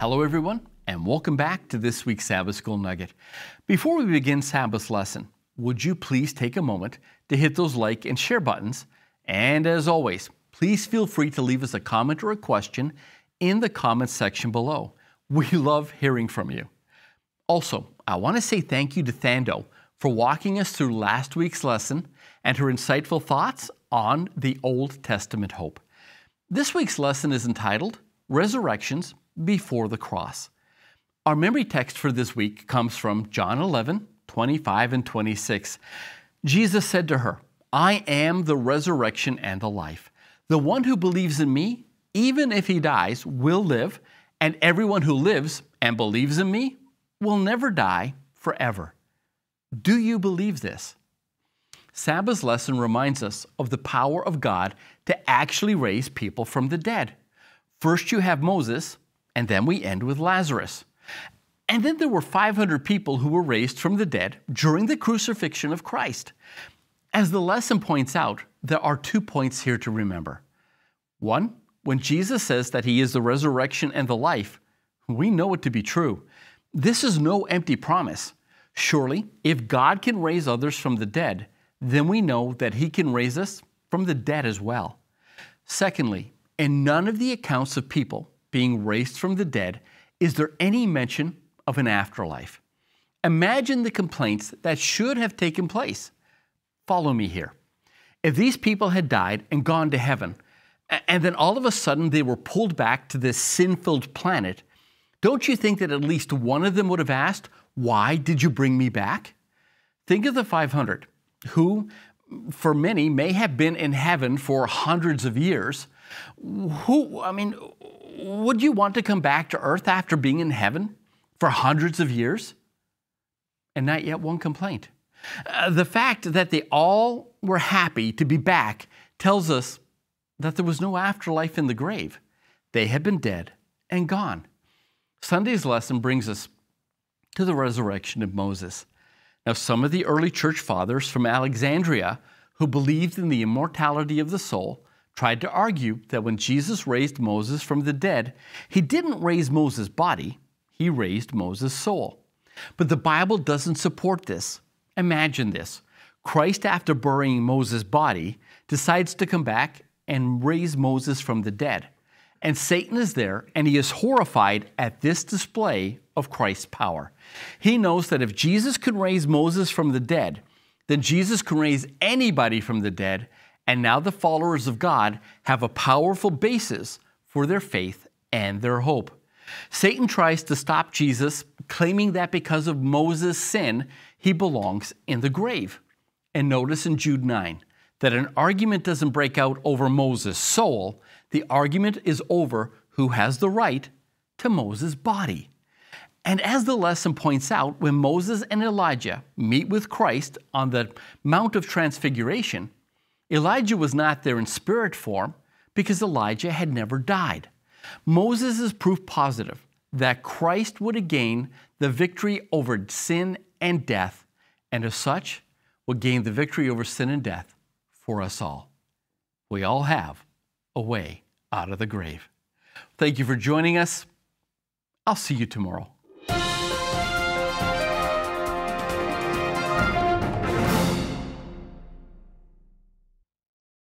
Hello, everyone, and welcome back to this week's Sabbath School Nugget. Before we begin Sabbath's lesson, would you please take a moment to hit those like and share buttons? And as always, please feel free to leave us a comment or a question in the comments section below. We love hearing from you. Also, I want to say thank you to Thando for walking us through last week's lesson and her insightful thoughts on the Old Testament hope. This week's lesson is entitled Resurrections Before the Cross. Our memory text for this week comes from John 11, 25 and 26. Jesus said to her, I am the resurrection and the life. The one who believes in me, even if he dies, will live, and everyone who lives and believes in me will never die forever. Do you believe this? Sabbath's lesson reminds us of the power of God to actually raise people from the dead. First, you have Moses, and then we end with Lazarus. And then there were 500 people who were raised from the dead during the crucifixion of Christ. As the lesson points out, there are two points here to remember. One, when Jesus says that he is the resurrection and the life, we know it to be true. This is no empty promise. Surely, if God can raise others from the dead, then we know that He can raise us from the dead as well. Secondly, in none of the accounts of people being raised from the dead is there any mention of an afterlife. Imagine the complaints that should have taken place. Follow me here. If these people had died and gone to heaven, and then all of a sudden they were pulled back to this sin filled planet, don't you think that at least one of them would have asked, why did you bring me back? Think of the 500 who, for many, may have been in heaven for hundreds of years. Who, I mean, would you want to come back to earth after being in heaven for hundreds of years? And not yet one complaint. Uh, the fact that they all were happy to be back tells us that there was no afterlife in the grave. They had been dead and gone. Sunday's lesson brings us to the resurrection of Moses. Now, some of the early church fathers from Alexandria who believed in the immortality of the soul tried to argue that when Jesus raised Moses from the dead, he didn't raise Moses' body, he raised Moses' soul. But the Bible doesn't support this. Imagine this Christ, after burying Moses' body, decides to come back and raise Moses from the dead. And Satan is there, and he is horrified at this display of Christ's power. He knows that if Jesus can raise Moses from the dead, then Jesus can raise anybody from the dead, and now the followers of God have a powerful basis for their faith and their hope. Satan tries to stop Jesus, claiming that because of Moses' sin, he belongs in the grave. And notice in Jude 9 that an argument doesn't break out over Moses' soul, the argument is over who has the right to Moses' body. And as the lesson points out, when Moses and Elijah meet with Christ on the Mount of Transfiguration, Elijah was not there in spirit form because Elijah had never died. Moses is proof positive that Christ would gain the victory over sin and death, and as such, would gain the victory over sin and death for us all. We all have a way out of the grave. Thank you for joining us. I'll see you tomorrow.